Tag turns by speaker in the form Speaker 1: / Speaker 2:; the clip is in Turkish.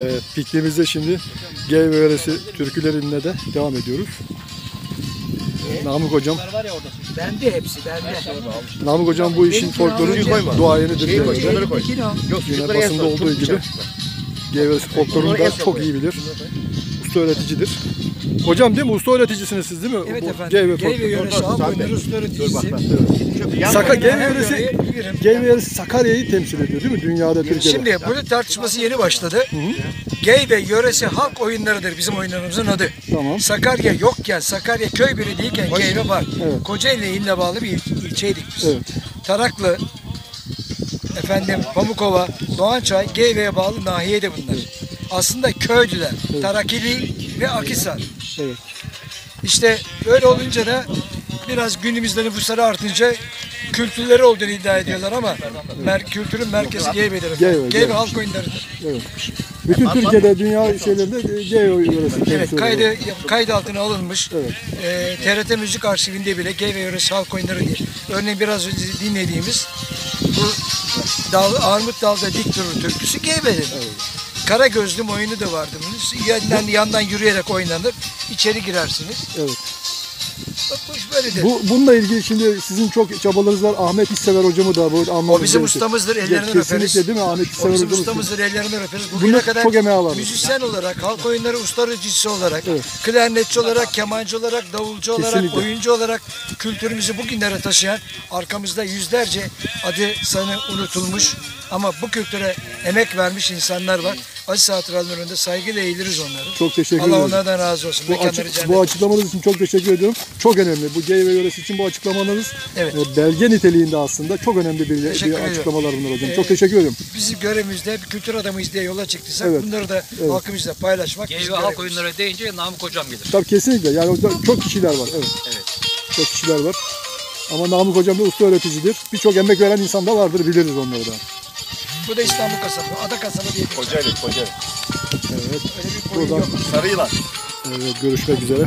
Speaker 1: Evet, pikniğimizde şimdi G ve yöresi türkülerinle de devam ediyoruz. Namık hocam,
Speaker 2: Bende hepsi bende.
Speaker 1: Namık hocam bu işin folklorun duayenidir.
Speaker 2: Şey, şey, o.
Speaker 1: Yine basında olduğu gibi G ve yöresi folklorunu da çok iyi bilir. Usta öğreticidir. Hocam değil mi? Usta öğreticisiniz siz değil mi?
Speaker 2: Evet
Speaker 1: Bu
Speaker 2: efendim.
Speaker 1: G ve
Speaker 2: Gey ve
Speaker 1: folklor.
Speaker 2: yöresi ağ boyunları usta öğreticisi.
Speaker 1: Saka G ve
Speaker 2: Her
Speaker 1: yöresi
Speaker 2: yöreye bilirim.
Speaker 1: G ve yöresi Sakarya'yı temsil ediyor değil mi? Dünyada Türkiye'de.
Speaker 2: Şimdi burada tartışması yeni başladı. Gey ve yöresi halk oyunlarıdır bizim oyunlarımızın adı.
Speaker 1: Tamam.
Speaker 2: Sakarya yokken, Sakarya köy biri değilken Geyve var.
Speaker 1: Evet.
Speaker 2: Kocaeli iline bağlı bir il- ilçeydik biz.
Speaker 1: Evet.
Speaker 2: Taraklı, efendim Pamukova, Doğançay, Geyve'ye bağlı nahiyede bunlar. Aslında köydüler. Tarakili ve Akisar.
Speaker 1: Evet.
Speaker 2: İşte böyle olunca da biraz günümüzde nüfusları artınca kültürleri olduğunu iddia ediyorlar ama mer kültürün merkezi efendim.
Speaker 1: Geyve.
Speaker 2: Geyve halk oyunlarıdır.
Speaker 1: Evet. Bütün Türkiye'de dünya şeylerinde G ve yöresi
Speaker 2: Evet kaydı, kaydı altına alınmış.
Speaker 1: Evet.
Speaker 2: Ee, TRT Müzik Arşivinde bile Geyve Yöresi Halk Oyunları diye. Örneğin biraz önce dinlediğimiz bu dal, Armut Dalda Dik Durur türküsü Geyve'dir. Kara gözlüm oyunu da vardı bunun. Yandan, yandan yürüyerek oynanır. İçeri girersiniz.
Speaker 1: Evet.
Speaker 2: Bak bu iş böyledir.
Speaker 1: Bu bununla ilgili şimdi sizin çok çabalarınız var. Ahmet İşsever hocamı da bu anlamda.
Speaker 2: O bizim ustamızdır, ellerinden
Speaker 1: Kesinlikle
Speaker 2: öperiz.
Speaker 1: değil mi Ahmet
Speaker 2: O
Speaker 1: İşsever
Speaker 2: bizim
Speaker 1: hocamız?
Speaker 2: ustamızdır, ellerinden öperiz. Bugüne kadar
Speaker 1: çok emeği var.
Speaker 2: müzisyen olarak, halk oyunları usta öğreticisi olarak,
Speaker 1: Evet.
Speaker 2: klarnetçi olarak, kemancı olarak, davulcu olarak,
Speaker 1: Kesinlikle.
Speaker 2: oyuncu olarak kültürümüzü bugünlere taşıyan arkamızda yüzlerce adı sanı unutulmuş ama bu kültüre emek vermiş insanlar var. Aziz hatıraların önünde saygıyla eğiliriz onları.
Speaker 1: Çok teşekkür
Speaker 2: Allah
Speaker 1: ederim.
Speaker 2: onlardan razı olsun.
Speaker 1: Bu,
Speaker 2: Mekanları
Speaker 1: açık, bu açıklamanız için çok teşekkür ediyorum. Çok önemli. Bu Gey ve yöresi için bu açıklamanız
Speaker 2: Evet.
Speaker 1: e, belge niteliğinde aslında çok önemli bir, bir
Speaker 2: Teşekkür ediyorum.
Speaker 1: açıklamalar bunlar hocam.
Speaker 2: Ee,
Speaker 1: çok teşekkür ediyorum.
Speaker 2: Bizim görevimizde bir kültür adamıyız diye yola çıktıysak
Speaker 1: Evet.
Speaker 2: bunları da
Speaker 1: Evet.
Speaker 2: halkımızla paylaşmak
Speaker 3: Geyve halk oyunları deyince Namık hocam gelir.
Speaker 1: Tabii kesinlikle. Yani çok kişiler var. Evet.
Speaker 3: Evet.
Speaker 1: Çok kişiler var. Ama Namık hocam da usta öğreticidir. Birçok emek veren insan da vardır. Biliriz onları da.
Speaker 2: Bu da İstanbul kasabı, Ada kasabı diye bir
Speaker 4: Kocaeli, Kocaeli.
Speaker 1: Evet.
Speaker 2: öyle bir koyun
Speaker 1: Buradan
Speaker 2: yok.
Speaker 4: Sarıyılan.
Speaker 1: evet, görüşmek üzere.